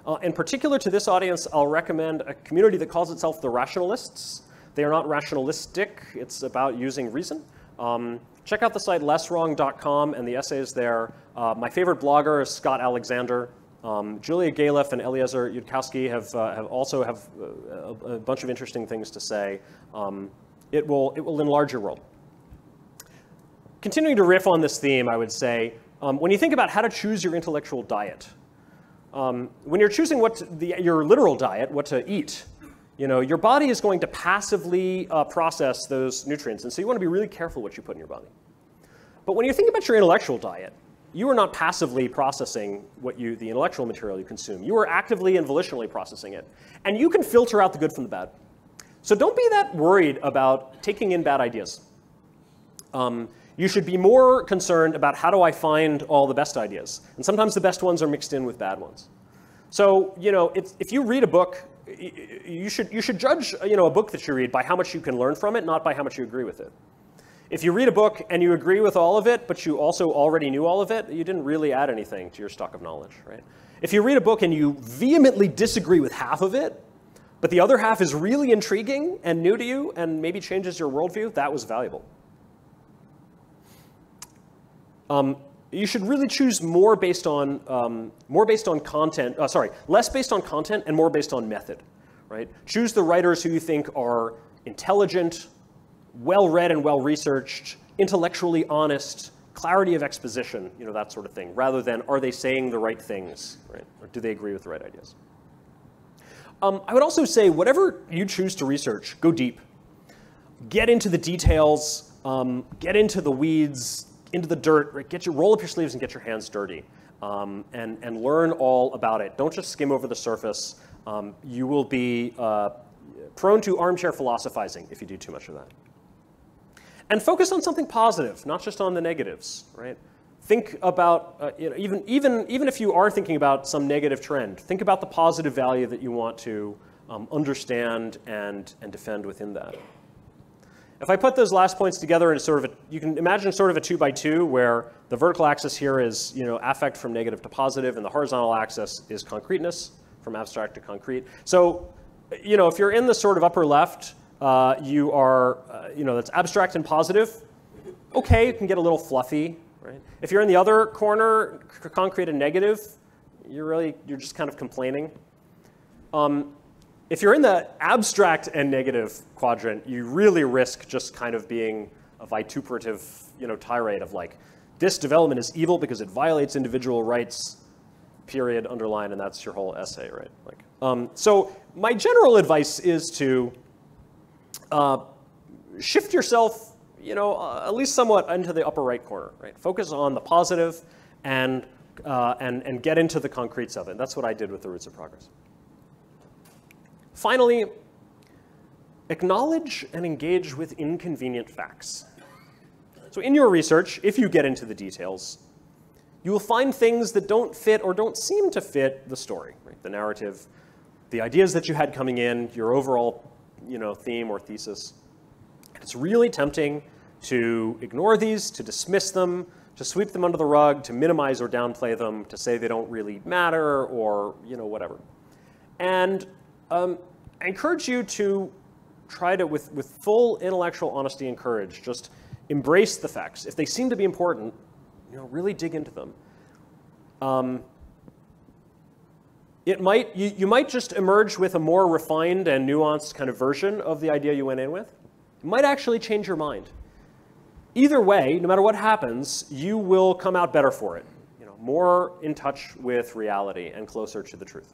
Uh, in particular to this audience, I'll recommend a community that calls itself the Rationalists. They are not rationalistic, it's about using reason. Um, check out the site lesswrong.com and the essays there. Uh, my favorite blogger is Scott Alexander. Um, Julia Galef and Eliezer Yudkowsky have, uh, have also have uh, a, a, bunch of interesting things to say. Um, it, will, it will enlarge your world. Continuing to riff on this theme, I would say, um, when you think about how to choose your intellectual diet, um, when you're choosing what to, the, your literal diet, what to eat, you know, your body is going to passively uh, process those nutrients, and so you want to be really careful what you put in your body. But when you think about your intellectual diet, you are not passively processing what you, the intellectual material you consume. You are actively and volitionally processing it. And you can filter out the good from the bad. So don't be that worried about taking in bad ideas. Um, you should be more concerned about how do I find all the best ideas. And sometimes the best ones are mixed in with bad ones. So, you know, if, if you read a book you should, you should judge you know, a book that you read by how much you can learn from it, not by how much you agree with it. If you read a book and you agree with all of it, but you also already knew all of it, you didn't really add anything to your stock of knowledge, right? If you read a book and you vehemently disagree with half of it, but the other half is really intriguing and new to you and maybe changes your worldview, that was valuable. Um, you should really choose more based on um, more based on content. Uh, sorry, less based on content and more based on method. Right? Choose the writers who you think are intelligent, well-read and well-researched, intellectually honest, clarity of exposition, you know that sort of thing, rather than are they saying the right things, right? Or do they agree with the right ideas? Um, I would also say whatever you choose to research, go deep. Get into the details, um, get into the weeds, into the dirt, right? get your, roll up your sleeves and get your hands dirty um, and, and learn all about it. Don't just skim over the surface. Um, you will be uh, prone to armchair philosophizing if you do too much of that. And focus on something positive, not just on the negatives, right? Think about, uh, you know, even, even, even if you are thinking about some negative trend, think about the positive value that you want to um, understand and, and defend within that. If I put those last points together in sort of a, you can imagine sort of a two by two where the vertical axis here is, you know, affect from negative to positive, and the horizontal axis is concreteness from abstract to concrete. So, you know, if you're in the sort of upper left, uh, you are, uh, you know, that's abstract and positive. Okay, you can get a little fluffy, right? If you're in the other corner, concrete and negative, you're really, you're just kind of complaining. Um, if you're in the abstract and negative quadrant, you really risk just kind of being a vituperative you know, tirade of like, this development is evil because it violates individual rights, period, underline, and that's your whole essay, right? Like, um, so my general advice is to uh, shift yourself, you know, uh, at least somewhat into the upper right corner, right? Focus on the positive and, uh, and, and get into the concretes of it. That's what I did with the Roots of Progress. Finally, acknowledge and engage with inconvenient facts. So in your research, if you get into the details, you will find things that don't fit or don't seem to fit the story, right? the narrative, the ideas that you had coming in, your overall you know, theme or thesis. It's really tempting to ignore these, to dismiss them, to sweep them under the rug, to minimize or downplay them, to say they don't really matter or you know, whatever. And um, I encourage you to try to, with, with full intellectual honesty and courage, just embrace the facts. If they seem to be important, you know, really dig into them. Um, it might, you, you might just emerge with a more refined and nuanced kind of version of the idea you went in with. It might actually change your mind. Either way, no matter what happens, you will come out better for it. You know, more in touch with reality and closer to the truth.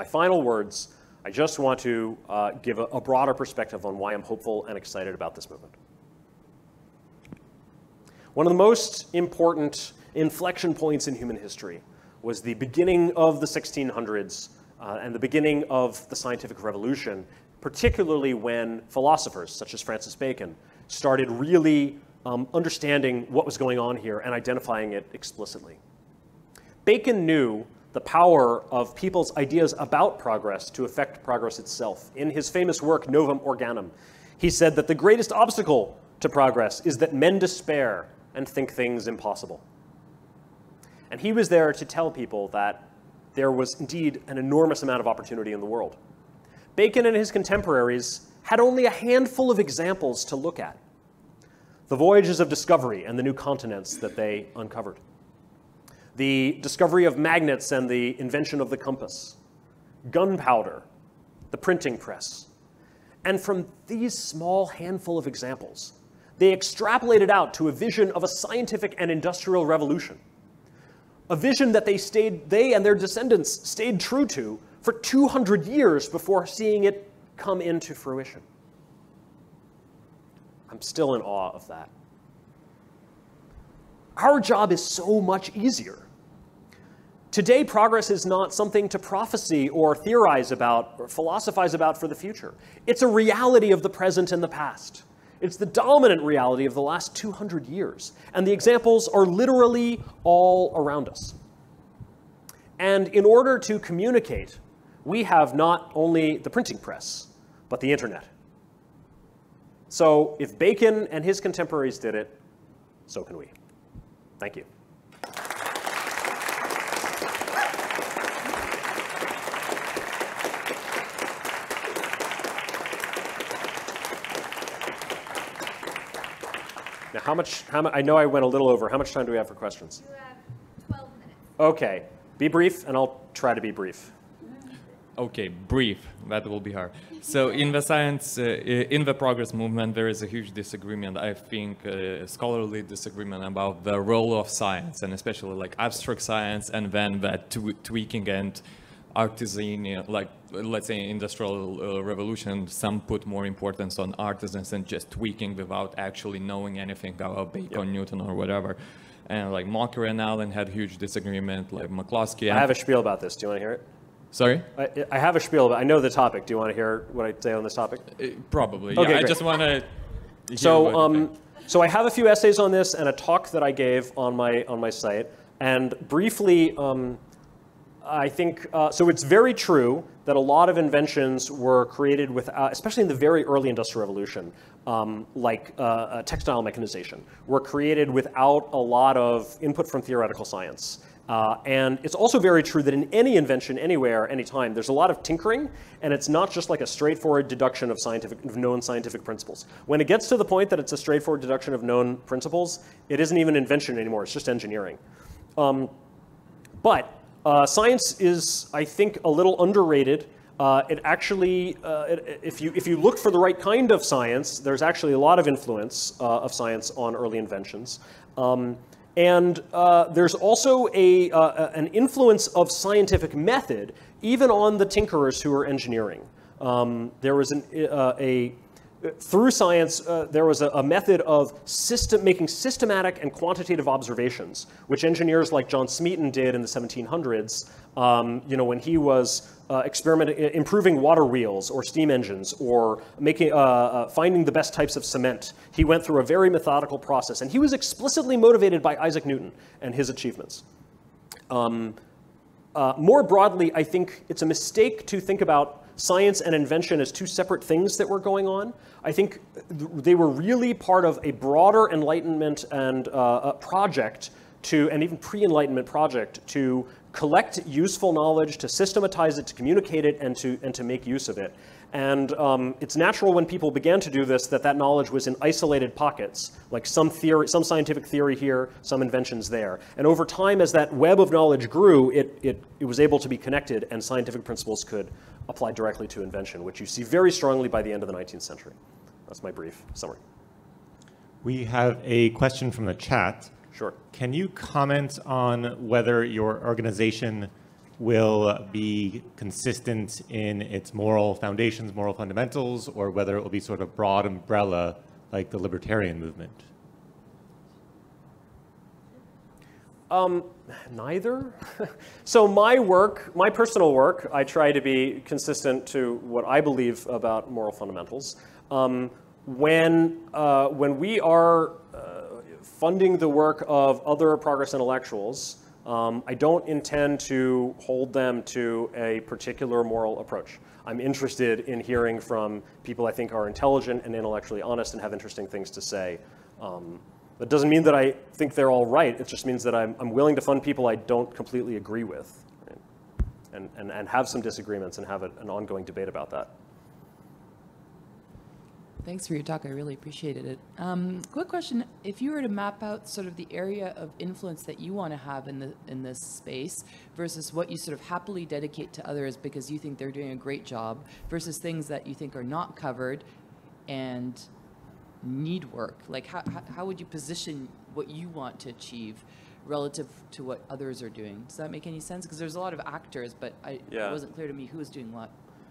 My final words, I just want to uh, give a, a broader perspective on why I'm hopeful and excited about this movement. One of the most important inflection points in human history was the beginning of the 1600s uh, and the beginning of the scientific revolution particularly when philosophers such as Francis Bacon started really um, understanding what was going on here and identifying it explicitly. Bacon knew the power of people's ideas about progress to affect progress itself. In his famous work, Novum Organum, he said that the greatest obstacle to progress is that men despair and think things impossible. And he was there to tell people that there was indeed an enormous amount of opportunity in the world. Bacon and his contemporaries had only a handful of examples to look at the voyages of discovery and the new continents that they uncovered, the discovery of magnets and the invention of the compass, gunpowder, the printing press. And from these small handful of examples, they extrapolated out to a vision of a scientific and industrial revolution, a vision that they, stayed, they and their descendants stayed true to for 200 years before seeing it come into fruition. I'm still in awe of that. Our job is so much easier. Today, progress is not something to prophesy or theorize about or philosophize about for the future. It's a reality of the present and the past. It's the dominant reality of the last 200 years. And the examples are literally all around us. And in order to communicate, we have not only the printing press, but the internet. So if Bacon and his contemporaries did it, so can we. Thank you. Now, how much, how I know I went a little over. How much time do we have for questions? You have 12 minutes. Okay. Be brief, and I'll try to be brief. Okay, brief. That will be hard. So in the science, uh, in the progress movement, there is a huge disagreement. I think uh, scholarly disagreement about the role of science, and especially like abstract science, and then that tweaking and artisan, like let's say industrial uh, revolution, some put more importance on artisans and just tweaking without actually knowing anything about Bacon, yep. Newton, or whatever. And like Mokyr and Allen had huge disagreement, like McCloskey. I have a spiel about this. Do you want to hear it? Sorry? I, I, have a spiel, but I know the topic. Do you want to hear what I say on this topic? Uh, probably. Okay, yeah, I just want to. So, um, so I have a few essays on this and a talk that I gave on my on my site. And briefly, um, I think uh, so. It's very true that a lot of inventions were created with, uh, especially in the very early industrial revolution, um, like uh, uh textile mechanization, were created without a lot of input from theoretical science. Uh, and it's also very true that in any invention, anywhere, anytime, there's a lot of tinkering, and it's not just like a straightforward deduction of, scientific, of known scientific principles. When it gets to the point that it's a straightforward deduction of known principles, it isn't even invention anymore, it's just engineering. Um, but uh, science is, I think, a little underrated. Uh, it actually, uh, it, if, you, if you look for the right kind of science, there's actually a lot of influence uh, of science on early inventions. Um, and uh, there's also a, uh, an influence of scientific method even on the tinkerers who are engineering. Um, there was an, uh, a, through science, uh, there was a, a, method of system, making systematic and quantitative observations, which engineers like John Smeaton did in the 1700s, um, you know, when he was uh, experimenting, improving water wheels or steam engines or making, uh, uh, finding the best types of cement. He went through a very methodical process, and he was explicitly motivated by Isaac Newton and his achievements. Um, uh, more broadly, I think it's a mistake to think about science and invention as two separate things that were going on. I think they were really part of a broader enlightenment and uh, project to, and even pre-enlightenment project to collect useful knowledge, to systematize it, to communicate it, and to, and to make use of it. And um, it's natural when people began to do this that that knowledge was in isolated pockets, like some theory, some scientific theory here, some inventions there. And over time, as that web of knowledge grew, it, it, it was able to be connected, and scientific principles could apply directly to invention, which you see very strongly by the end of the 19th century. That's my brief summary. We have a question from the chat. Sure. Can you comment on whether your organization will be consistent in its moral foundations, moral fundamentals, or whether it will be sort of broad umbrella like the libertarian movement? Neither. so my work, my personal work, I try to be consistent to what I believe about moral fundamentals. Um, when, uh, when we are uh, funding the work of other progress intellectuals, um, I don't intend to hold them to a particular moral approach. I'm interested in hearing from people I think are intelligent and intellectually honest and have interesting things to say. That doesn't mean that I think they're all right. It just means that I'm, I'm willing to fund people I don't completely agree with right? and, and, and have some disagreements and have a, an ongoing debate about that. Thanks for your talk. I really appreciated it. Um, quick question: If you were to map out sort of the area of influence that you want to have in the in this space versus what you sort of happily dedicate to others because you think they're doing a great job, versus things that you think are not covered and need work, like how how, would you position what you want to achieve? relative to what others are doing. Does that make any sense? Because there's a lot of actors, but I, Yeah. it wasn't clear to me who was doing what.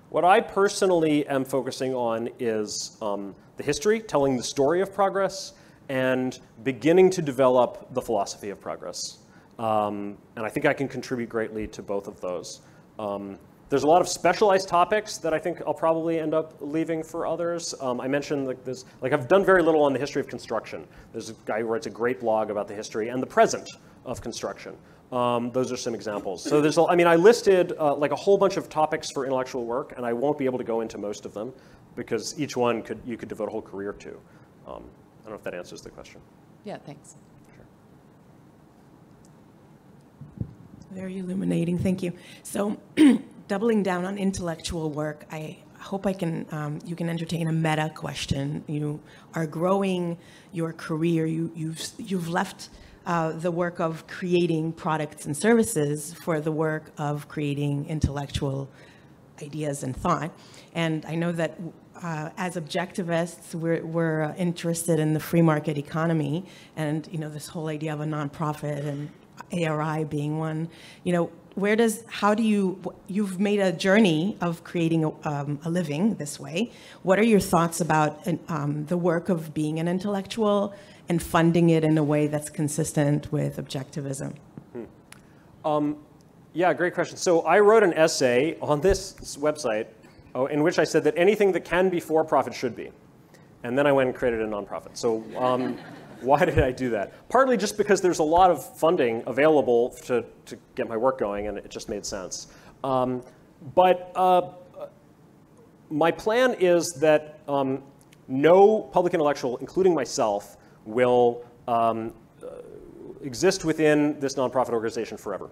What I personally am focusing on is um, the history, telling the story of progress, and beginning to develop the philosophy of progress. Um, and I think I can contribute greatly to both of those. Um, there's a lot of specialized topics that I think I'll probably end up leaving for others. Um, I mentioned like this, like I've done very little on the history of construction. There's a guy who writes a great blog about the history and the present of construction. Um, those are some examples. So there's, a, I mean, I listed uh, like a whole bunch of topics for intellectual work, and I won't be able to go into most of them because each one could you could devote a whole career to. Um, I don't know if that answers the question. Yeah, thanks. Very illuminating, thank you. So, doubling down on intellectual work, I hope I can, um, you can entertain a meta question. You are growing your career. You, you've, you've left uh, the work of creating products and services for the work of creating intellectual ideas and thought. And I know that uh, as objectivists, we're, we're interested in the free market economy and, you know, this whole idea of a nonprofit and ARI being one. You know, where does, how do you, you've made a journey of creating a, um, a living this way. What are your thoughts about um, the work of being an intellectual and funding it in a way that's consistent with objectivism? Yeah, great question. So I wrote an essay on this website oh, in which I said that anything that can be for profit should be. And then I went and created a nonprofit. So um, why did I do that? Partly just because there's a lot of funding available to, to get my work going, and it just made sense. Um, but uh, my plan is that um, no public intellectual, including myself, will um, uh, exist within this nonprofit organization forever.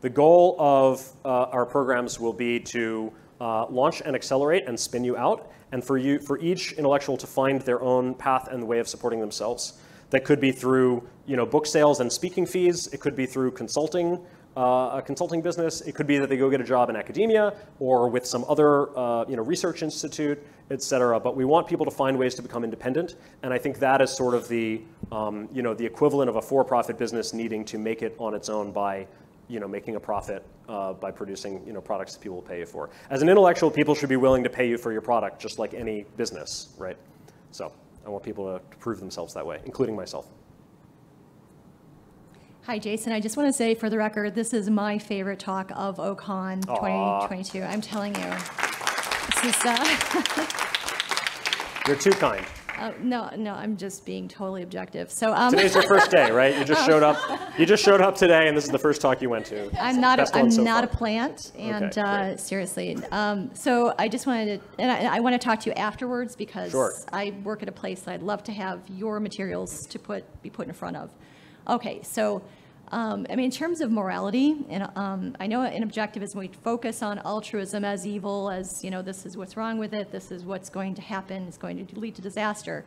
The goal of uh, our programs will be to uh, launch and accelerate and spin you out, and for you, for each intellectual to find their own path and way of supporting themselves. That could be through, you know, book sales and speaking fees. It could be through consulting, uh, a consulting business. It could be that they go get a job in academia or with some other, uh, you know, research institute, et cetera. But we want people to find ways to become independent, and I think that is sort of the, um, you know, the equivalent of a for-profit business needing to make it on its own by you know, making a profit uh, by producing you know, products that people will pay you for. As an intellectual, people should be willing to pay you for your product, just like any business, right? So I want people to prove themselves that way, including myself. Hi, Jason. I just want to say for the record, this is my favorite talk of OCON Aw. 2022. I'm telling you. This is, uh, You're too kind. Uh, no, no, I'm just being totally objective. So um, Today's your first day, right? You just showed up. You just showed up today, and this is the first talk you went to. I'm not. Best A, I'm so not far. a plant, and Okay, uh, seriously. Um, so I just wanted to, and I, I want to talk to you afterwards because Sure. I work at a place that I'd love to have your materials to put be put in front of. Okay, so. Um, I mean, in terms of morality, and um, I know in objectivism we focus on altruism as evil, as you know, this is what's wrong with it, this is what's going to happen, it's going to lead to disaster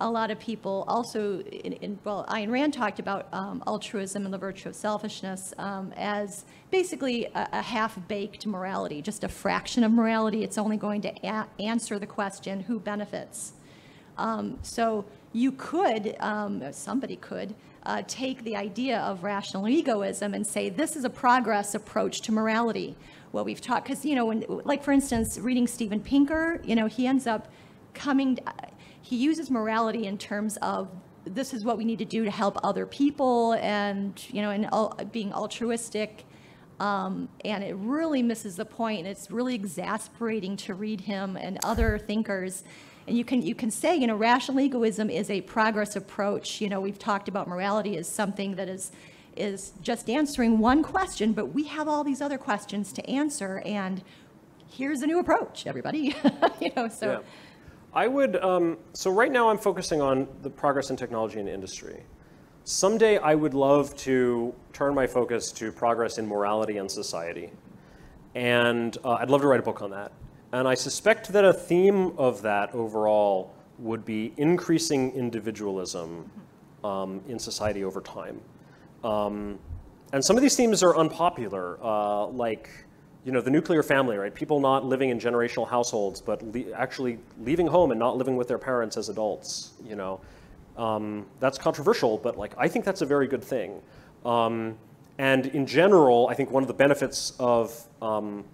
a lot of people also, in, in, well, Ayn Rand talked about um, altruism and the virtue of selfishness um, as basically a, a half-baked morality, just a fraction of morality. It's only going to answer the question, who benefits? Um, so you could, um, somebody could, uh, take the idea of rational egoism and say this is a progress approach to morality. Well, we've talked because you know, when, like for instance, reading Steven Pinker, you know, he ends up coming. He uses morality in terms of this is what we need to do to help other people and, you know, and al- being altruistic. Um, and it really misses the point, and it's really exasperating to read him and other thinkers. And you can you can say, you know, rational egoism is a progress approach. You know, we've talked about morality as something that is is just answering one question, but we have all these other questions to answer, and here's a new approach, everybody. you know, so. Yeah. I would, um, so right now I'm focusing on the progress in technology and industry. Someday I would love to turn my focus to progress in morality and society. And uh, I'd love to write a book on that. And I suspect that a theme of that overall would be increasing individualism um, in society over time. Um, and some of these themes are unpopular, uh, like you know the nuclear family, right? People not living in generational households, but le- actually leaving home and not living with their parents as adults. You know, um, that's controversial, but like I think that's a very good thing. Um, and in general, I think one of the benefits of um,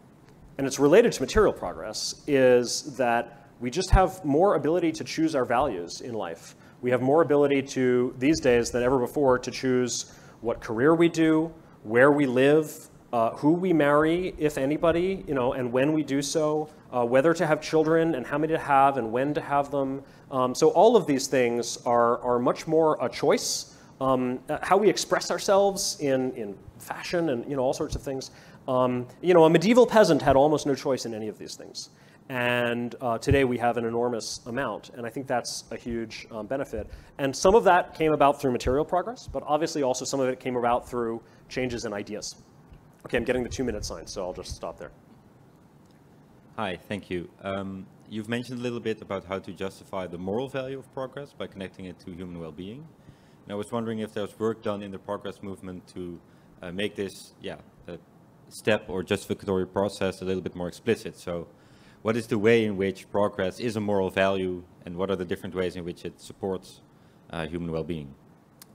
and it's related to material progress, is that we just have more ability to choose our values in life. We have more ability to, these days than ever before, to choose what career we do, where we live, uh, who we marry, if anybody, you know, and when we do so, uh, whether to have children and how many to have and when to have them. Um, so all of these things are, are much more a choice. Um, uh, how we express ourselves in, in fashion and you know all sorts of things. Um, you know, a medieval peasant had almost no choice in any of these things. And uh, today we have an enormous amount, and I think that's a huge um, benefit. And some of that came about through material progress, but obviously also some of it came about through changes in ideas. Okay, I'm getting the two minute sign, so I'll just stop there. Hi, thank you. Um, you've mentioned a little bit about how to justify the moral value of progress by connecting it to human well-being. And I was wondering if there's work done in the progress movement to uh, make this, yeah, step or justificatory process a little bit more explicit. So, what is the way in which progress is a moral value, and what are the different ways in which it supports uh, human well-being?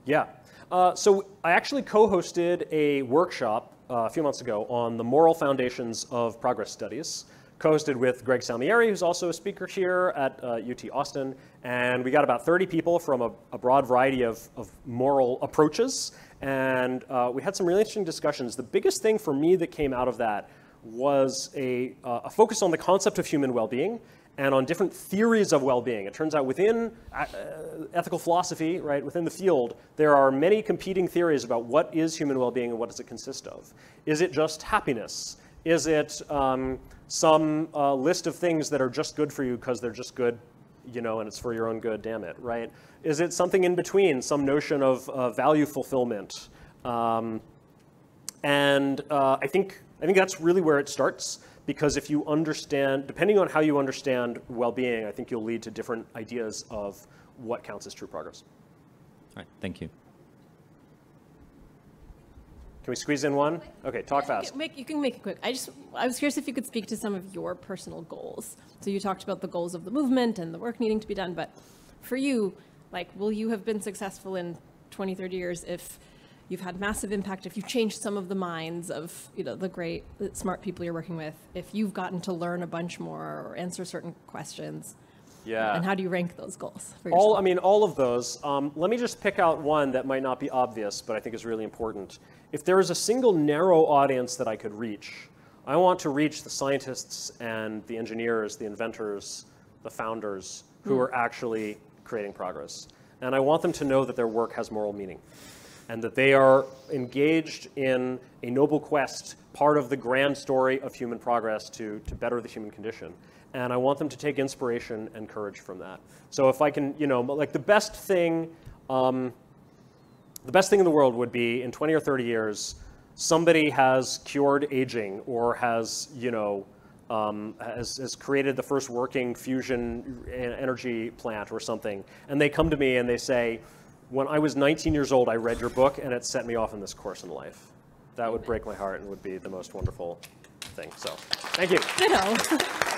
Yeah. Uh, so I actually co-hosted a workshop uh, a few months ago on the moral foundations of progress studies, co-hosted with Greg Salmieri, who's also a speaker here at uh, UT Austin. And we got about 30 people from a, a broad variety of, of, moral approaches. And uh, we had some really interesting discussions. The biggest thing for me that came out of that was a, uh, a focus on the concept of human well-being and on different theories of well-being. It turns out within uh, ethical philosophy, right, within the field, there are many competing theories about what is human well-being and what does it consist of. Is it just happiness? Is it um, some uh, list of things that are just good for you because they're just good, you know, and it's for your own good, damn it, right? Is it something in between, some notion of uh, value fulfillment? Um, and uh, I think I think that's really where it starts because if you understand, depending on how you understand well-being, I think you'll lead to different ideas of what counts as true progress. All right, thank you. Can we squeeze in one? Okay, talk fast. You can, make, you can make it quick. I just, I was curious if you could speak to some of your personal goals. So you talked about the goals of the movement and the work needing to be done, but for you, like, will you have been successful in 20, 30 years if you've had massive impact, if you've changed some of the minds of, you know, the great, the smart people you're working with, if you've gotten to learn a bunch more or answer certain questions? Yeah. And how do you rank those goals for all, I mean, all of those. Um, let me just pick out one that might not be obvious, but I think is really important. If there is a single narrow audience that I could reach, I want to reach the scientists and the engineers, the inventors, the founders who are actually creating progress. And I want them to know that their work has moral meaning and that they are engaged in a noble quest, part of the grand story of human progress to, to better the human condition. And I want them to take inspiration and courage from that. So if I can, you know, like the best thing, um, the best thing in the world would be in 20 or 30 years, somebody has cured aging or has, you know, um, has, has created the first working fusion energy plant or something, and they come to me and they say, when I was 19 years old, I read your book and it set me off in this course in life. That would break my heart and would be the most wonderful thing. So, thank you. Ditto.